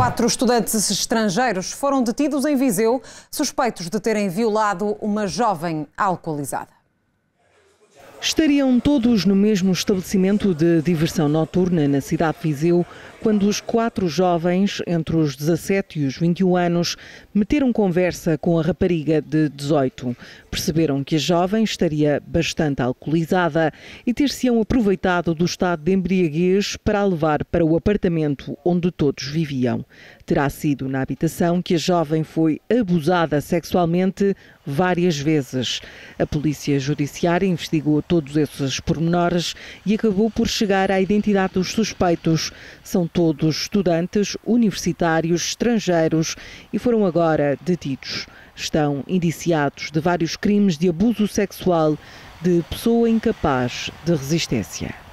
Quatro estudantes estrangeiros foram detidos em Viseu, suspeitos de terem violado uma jovem alcoolizada. Estariam todos no mesmo estabelecimento de diversão noturna na cidade de Viseu quando os quatro jovens, entre os 17 e os 21 anos, meteram conversa com a rapariga de 18. Perceberam que a jovem estaria bastante alcoolizada e ter-se-ão aproveitado do estado de embriaguez para a levar para o apartamento onde todos viviam. Terá sido na habitação que a jovem foi abusada sexualmente várias vezes. A Polícia Judiciária investigou todos esses pormenores e acabou por chegar à identidade dos suspeitos. São todos estudantes universitários estrangeiros e foram agora detidos. Estão indiciados de vários crimes de abuso sexual de pessoa incapaz de resistência.